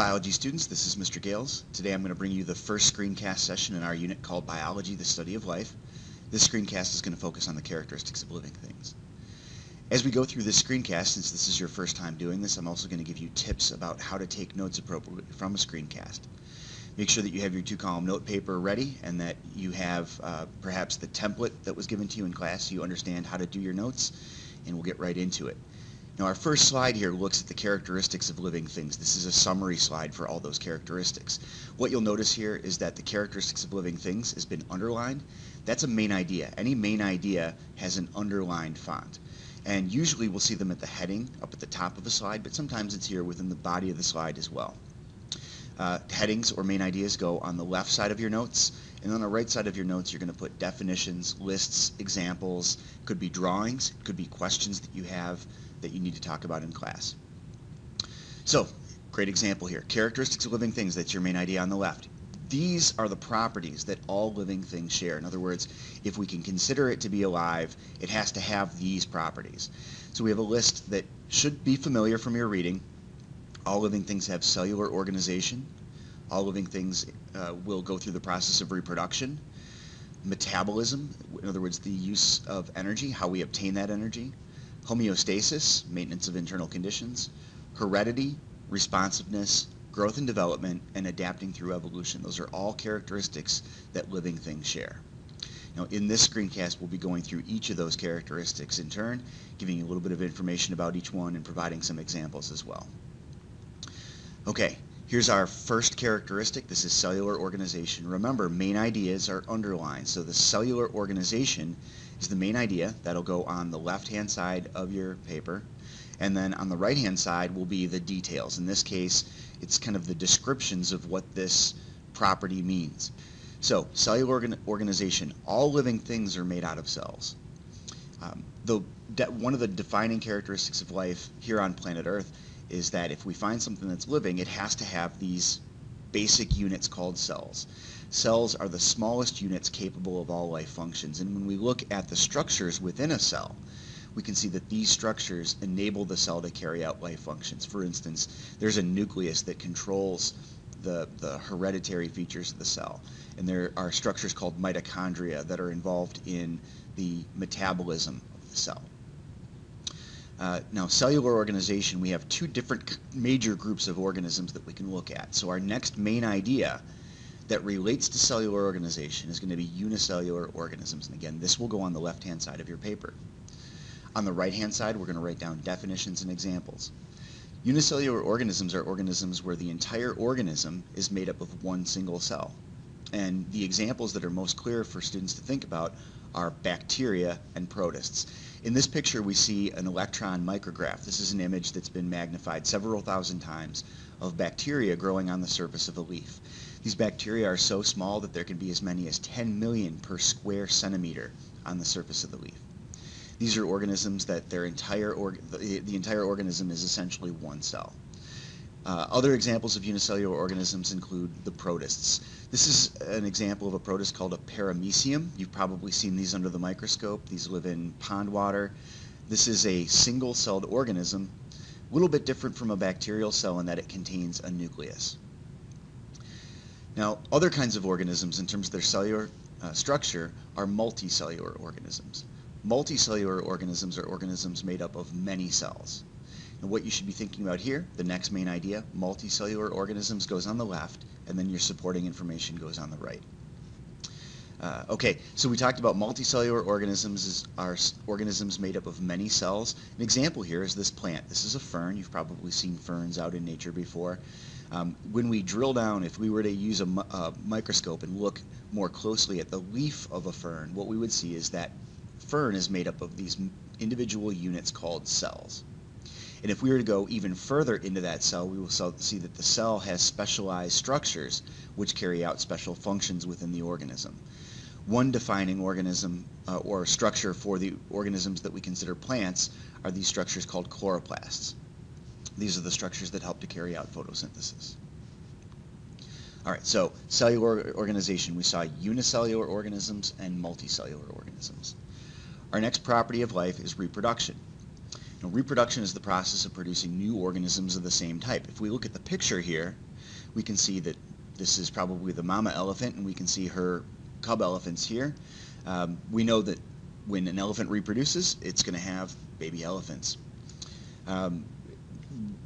biology students, this is Mr. Gales. Today I'm going to bring you the first screencast session in our unit called Biology, the Study of Life. This screencast is going to focus on the characteristics of living things. As we go through this screencast, since this is your first time doing this, I'm also going to give you tips about how to take notes appropriately from a screencast. Make sure that you have your two-column note paper ready and that you have uh, perhaps the template that was given to you in class so you understand how to do your notes, and we'll get right into it. Now our first slide here looks at the characteristics of living things. This is a summary slide for all those characteristics. What you'll notice here is that the characteristics of living things has been underlined. That's a main idea. Any main idea has an underlined font. And usually we'll see them at the heading up at the top of the slide, but sometimes it's here within the body of the slide as well. Uh, headings or main ideas go on the left side of your notes, and on the right side of your notes you're going to put definitions, lists, examples, could be drawings, could be questions that you have, that you need to talk about in class. So, great example here. Characteristics of living things, that's your main idea on the left. These are the properties that all living things share. In other words, if we can consider it to be alive, it has to have these properties. So we have a list that should be familiar from your reading. All living things have cellular organization. All living things uh, will go through the process of reproduction. Metabolism, in other words, the use of energy, how we obtain that energy homeostasis, maintenance of internal conditions, heredity, responsiveness, growth and development, and adapting through evolution. Those are all characteristics that living things share. Now in this screencast we'll be going through each of those characteristics in turn, giving you a little bit of information about each one and providing some examples as well. Okay, here's our first characteristic. This is cellular organization. Remember, main ideas are underlined, so the cellular organization is the main idea. That'll go on the left-hand side of your paper. And then on the right-hand side will be the details. In this case, it's kind of the descriptions of what this property means. So, cellular organ organization. All living things are made out of cells. Um, the, one of the defining characteristics of life here on planet Earth is that if we find something that's living, it has to have these basic units called cells. Cells are the smallest units capable of all life functions. And when we look at the structures within a cell, we can see that these structures enable the cell to carry out life functions. For instance, there's a nucleus that controls the, the hereditary features of the cell. And there are structures called mitochondria that are involved in the metabolism of the cell. Uh, now, cellular organization, we have two different major groups of organisms that we can look at. So our next main idea that relates to cellular organization is going to be unicellular organisms. And again, this will go on the left-hand side of your paper. On the right-hand side, we're going to write down definitions and examples. Unicellular organisms are organisms where the entire organism is made up of one single cell. And the examples that are most clear for students to think about are bacteria and protists. In this picture we see an electron micrograph. This is an image that's been magnified several thousand times of bacteria growing on the surface of a leaf. These bacteria are so small that there can be as many as 10 million per square centimeter on the surface of the leaf. These are organisms that their entire the, the entire organism is essentially one cell. Uh, other examples of unicellular organisms include the protists. This is an example of a protist called a paramecium. You've probably seen these under the microscope. These live in pond water. This is a single-celled organism, a little bit different from a bacterial cell in that it contains a nucleus. Now, other kinds of organisms in terms of their cellular uh, structure are multicellular organisms. Multicellular organisms are organisms made up of many cells. And what you should be thinking about here, the next main idea, multicellular organisms goes on the left, and then your supporting information goes on the right. Uh, okay, so we talked about multicellular organisms as are organisms made up of many cells. An example here is this plant. This is a fern. You've probably seen ferns out in nature before. Um, when we drill down, if we were to use a, a microscope and look more closely at the leaf of a fern, what we would see is that fern is made up of these individual units called cells. And if we were to go even further into that cell, we will see that the cell has specialized structures which carry out special functions within the organism. One defining organism uh, or structure for the organisms that we consider plants are these structures called chloroplasts. These are the structures that help to carry out photosynthesis. All right, so cellular organization, we saw unicellular organisms and multicellular organisms. Our next property of life is reproduction. Now, reproduction is the process of producing new organisms of the same type. If we look at the picture here, we can see that this is probably the mama elephant, and we can see her cub elephants here. Um, we know that when an elephant reproduces, it's going to have baby elephants. Um,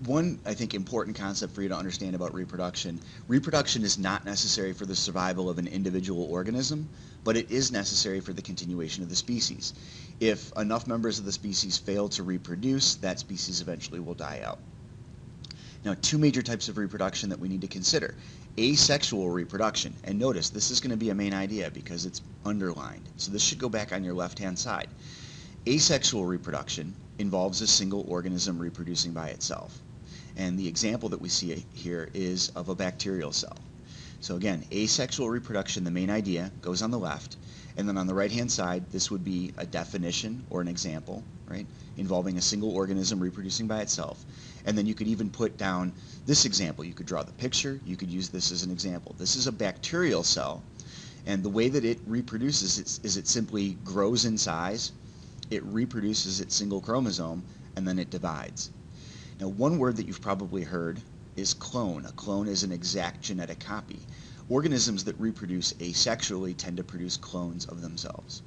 one, I think, important concept for you to understand about reproduction reproduction is not necessary for the survival of an individual organism, but it is necessary for the continuation of the species. If enough members of the species fail to reproduce, that species eventually will die out. Now, two major types of reproduction that we need to consider. Asexual reproduction, and notice this is going to be a main idea because it's underlined. So this should go back on your left-hand side. Asexual reproduction involves a single organism reproducing by itself. And the example that we see here is of a bacterial cell. So again, asexual reproduction, the main idea, goes on the left. And then on the right-hand side, this would be a definition or an example, right, involving a single organism reproducing by itself. And then you could even put down this example. You could draw the picture. You could use this as an example. This is a bacterial cell. And the way that it reproduces is, is it simply grows in size, it reproduces its single chromosome, and then it divides. Now, one word that you've probably heard is clone. A clone is an exact genetic copy. Organisms that reproduce asexually tend to produce clones of themselves.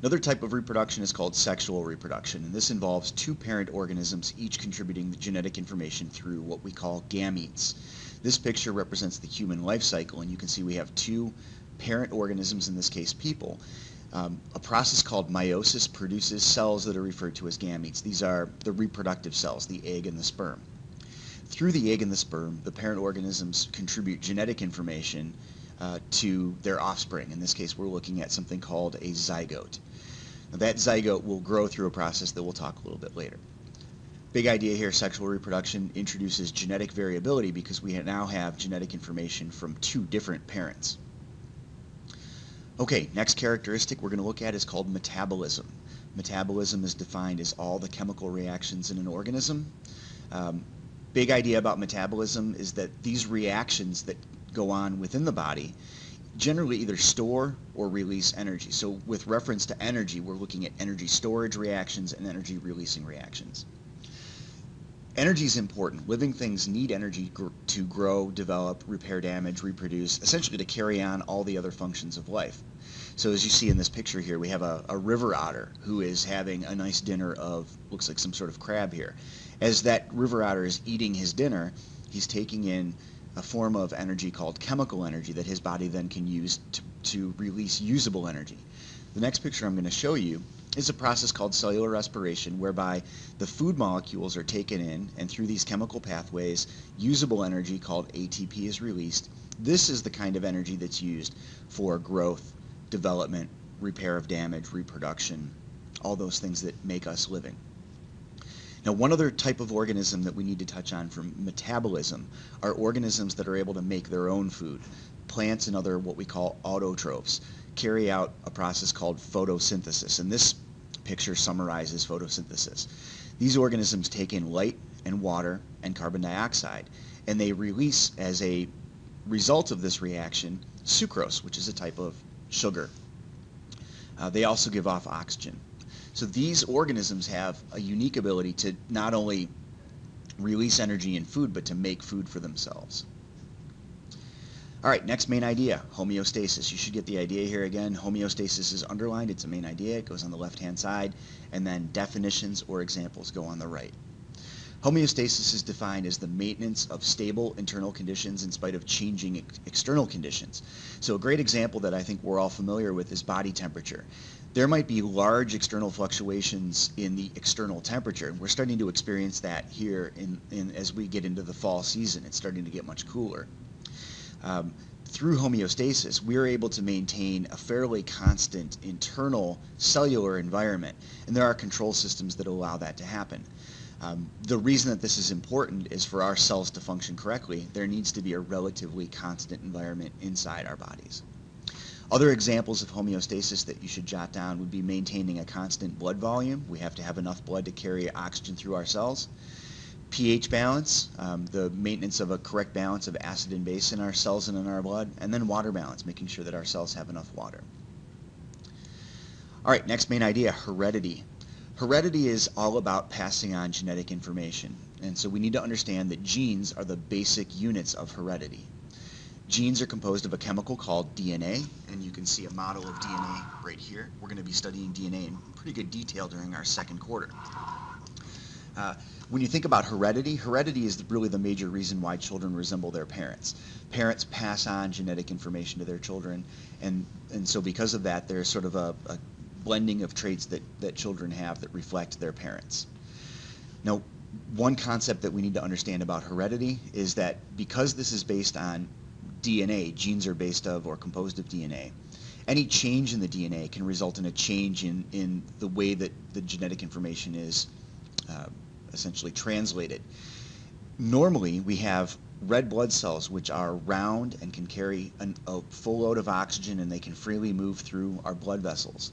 Another type of reproduction is called sexual reproduction, and this involves two parent organisms each contributing the genetic information through what we call gametes. This picture represents the human life cycle, and you can see we have two parent organisms, in this case people, um, a process called meiosis produces cells that are referred to as gametes. These are the reproductive cells, the egg and the sperm. Through the egg and the sperm, the parent organisms contribute genetic information uh, to their offspring. In this case, we're looking at something called a zygote. Now, that zygote will grow through a process that we'll talk a little bit later. Big idea here, sexual reproduction introduces genetic variability because we now have genetic information from two different parents. Okay, next characteristic we're going to look at is called metabolism. Metabolism is defined as all the chemical reactions in an organism. Um, big idea about metabolism is that these reactions that go on within the body generally either store or release energy. So with reference to energy, we're looking at energy storage reactions and energy releasing reactions. Energy is important. Living things need energy gr to grow, develop, repair damage, reproduce, essentially to carry on all the other functions of life. So as you see in this picture here, we have a, a river otter who is having a nice dinner of, looks like some sort of crab here. As that river otter is eating his dinner, he's taking in a form of energy called chemical energy that his body then can use to, to release usable energy. The next picture I'm going to show you is a process called cellular respiration whereby the food molecules are taken in and through these chemical pathways usable energy called ATP is released. This is the kind of energy that's used for growth, development, repair of damage, reproduction, all those things that make us living. Now, one other type of organism that we need to touch on from metabolism are organisms that are able to make their own food. Plants and other what we call autotrophs carry out a process called photosynthesis, and this picture summarizes photosynthesis. These organisms take in light and water and carbon dioxide, and they release as a result of this reaction sucrose, which is a type of sugar. Uh, they also give off oxygen. So these organisms have a unique ability to not only release energy in food, but to make food for themselves. All right, next main idea, homeostasis. You should get the idea here again. Homeostasis is underlined. It's a main idea. It goes on the left-hand side. And then definitions or examples go on the right. Homeostasis is defined as the maintenance of stable internal conditions in spite of changing ex external conditions. So a great example that I think we're all familiar with is body temperature. There might be large external fluctuations in the external temperature. We're starting to experience that here in, in as we get into the fall season. It's starting to get much cooler. Um, through homeostasis, we're able to maintain a fairly constant internal cellular environment, and there are control systems that allow that to happen. Um, the reason that this is important is for our cells to function correctly, there needs to be a relatively constant environment inside our bodies. Other examples of homeostasis that you should jot down would be maintaining a constant blood volume. We have to have enough blood to carry oxygen through our cells. pH balance, um, the maintenance of a correct balance of acid and base in our cells and in our blood, and then water balance, making sure that our cells have enough water. All right, next main idea, heredity. Heredity is all about passing on genetic information. And so we need to understand that genes are the basic units of heredity. Genes are composed of a chemical called DNA, and you can see a model of DNA right here. We're going to be studying DNA in pretty good detail during our second quarter. Uh, when you think about heredity, heredity is really the major reason why children resemble their parents. Parents pass on genetic information to their children, and, and so because of that, there's sort of a, a blending of traits that, that children have that reflect their parents. Now, one concept that we need to understand about heredity is that because this is based on DNA, genes are based of or composed of DNA, any change in the DNA can result in a change in, in the way that the genetic information is uh, essentially translated. Normally, we have red blood cells which are round and can carry an, a full load of oxygen and they can freely move through our blood vessels.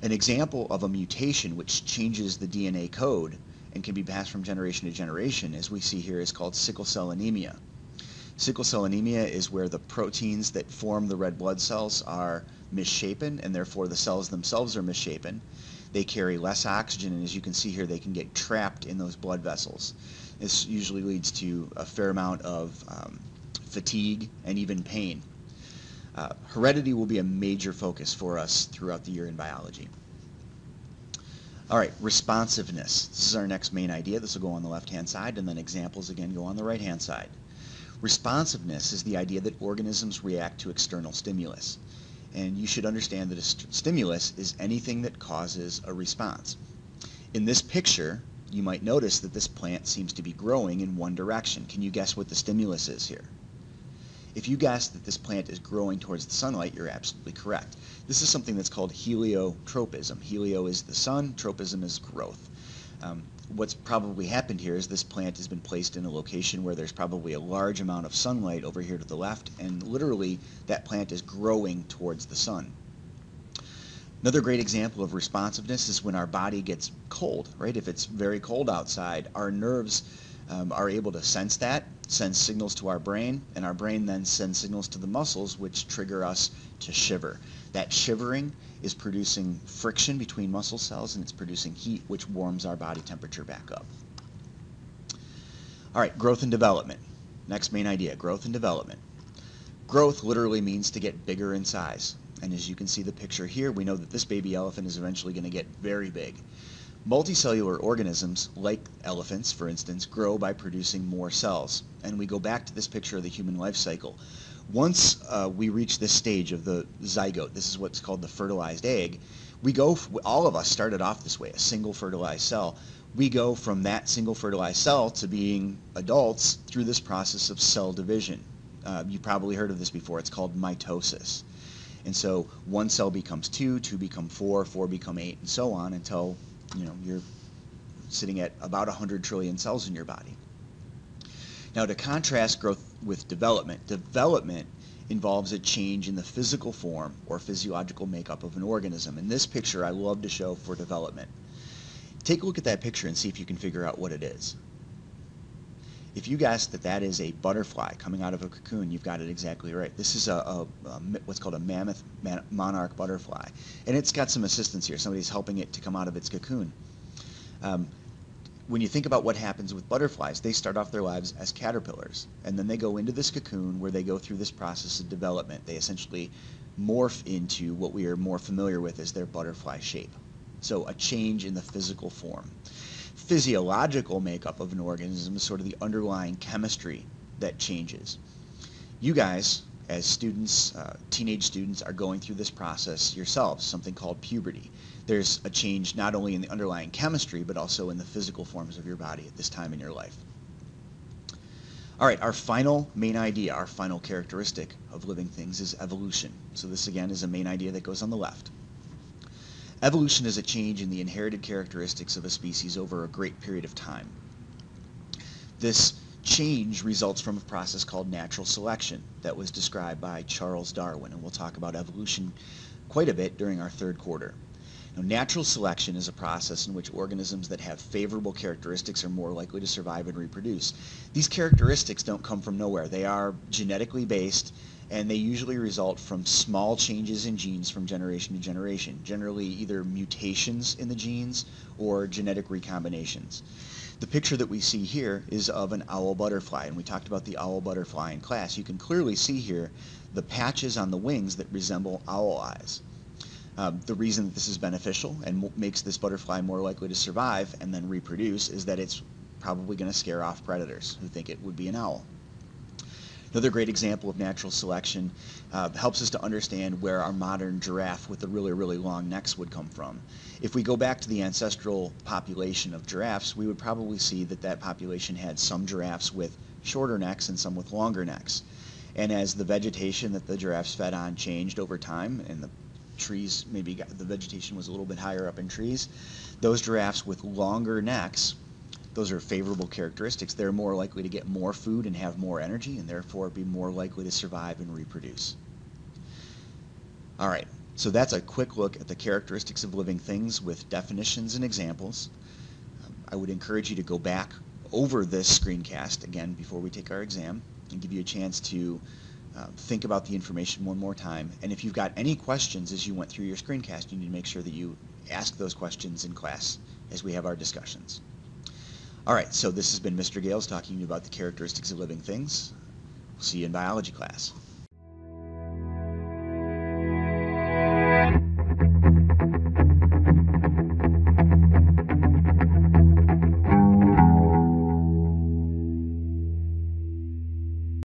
An example of a mutation which changes the DNA code and can be passed from generation to generation, as we see here, is called sickle cell anemia. Sickle cell anemia is where the proteins that form the red blood cells are misshapen, and therefore the cells themselves are misshapen. They carry less oxygen, and as you can see here, they can get trapped in those blood vessels. This usually leads to a fair amount of um, fatigue and even pain. Uh, heredity will be a major focus for us throughout the year in biology. All right, responsiveness. This is our next main idea. This will go on the left-hand side, and then examples again go on the right-hand side. Responsiveness is the idea that organisms react to external stimulus. And you should understand that a st stimulus is anything that causes a response. In this picture, you might notice that this plant seems to be growing in one direction. Can you guess what the stimulus is here? If you guess that this plant is growing towards the sunlight, you're absolutely correct. This is something that's called heliotropism. Helio is the sun, tropism is growth. Um, what's probably happened here is this plant has been placed in a location where there's probably a large amount of sunlight over here to the left, and literally that plant is growing towards the sun. Another great example of responsiveness is when our body gets cold, right? If it's very cold outside, our nerves um, are able to sense that, send signals to our brain, and our brain then sends signals to the muscles, which trigger us to shiver. That shivering is producing friction between muscle cells, and it's producing heat, which warms our body temperature back up. All right, growth and development. Next main idea, growth and development. Growth literally means to get bigger in size. And as you can see the picture here, we know that this baby elephant is eventually going to get very big. Multicellular organisms, like elephants, for instance, grow by producing more cells. And we go back to this picture of the human life cycle. Once uh, we reach this stage of the zygote, this is what's called the fertilized egg, we go, all of us started off this way, a single fertilized cell. We go from that single fertilized cell to being adults through this process of cell division. Uh, you probably heard of this before. It's called mitosis. And so one cell becomes two, two become four, four become eight, and so on until you know, you're sitting at about 100 trillion cells in your body. Now, to contrast growth with development, development involves a change in the physical form or physiological makeup of an organism. And this picture I love to show for development. Take a look at that picture and see if you can figure out what it is. If you guess that that is a butterfly coming out of a cocoon, you've got it exactly right. This is a, a, a what's called a mammoth man, monarch butterfly, and it's got some assistance here. Somebody's helping it to come out of its cocoon. Um, when you think about what happens with butterflies, they start off their lives as caterpillars, and then they go into this cocoon where they go through this process of development. They essentially morph into what we are more familiar with as their butterfly shape. So a change in the physical form physiological makeup of an organism is sort of the underlying chemistry that changes. You guys, as students, uh, teenage students, are going through this process yourselves, something called puberty. There's a change not only in the underlying chemistry, but also in the physical forms of your body at this time in your life. All right, our final main idea, our final characteristic of living things is evolution. So this again is a main idea that goes on the left. Evolution is a change in the inherited characteristics of a species over a great period of time. This change results from a process called natural selection that was described by Charles Darwin, and we'll talk about evolution quite a bit during our third quarter. Now, natural selection is a process in which organisms that have favorable characteristics are more likely to survive and reproduce. These characteristics don't come from nowhere. They are genetically based and they usually result from small changes in genes from generation to generation, generally either mutations in the genes or genetic recombinations. The picture that we see here is of an owl butterfly, and we talked about the owl butterfly in class. You can clearly see here the patches on the wings that resemble owl eyes. Um, the reason that this is beneficial and makes this butterfly more likely to survive and then reproduce is that it's probably going to scare off predators who think it would be an owl. Another great example of natural selection uh, helps us to understand where our modern giraffe with the really, really long necks would come from. If we go back to the ancestral population of giraffes, we would probably see that that population had some giraffes with shorter necks and some with longer necks. And as the vegetation that the giraffes fed on changed over time and the trees maybe got, the vegetation was a little bit higher up in trees, those giraffes with longer necks those are favorable characteristics. They're more likely to get more food and have more energy and therefore be more likely to survive and reproduce. All right, so that's a quick look at the characteristics of living things with definitions and examples. Um, I would encourage you to go back over this screencast again before we take our exam and give you a chance to uh, think about the information one more time. And if you've got any questions as you went through your screencast, you need to make sure that you ask those questions in class as we have our discussions. All right, so this has been Mr. Gales talking to you about the characteristics of living things. We'll see you in biology class.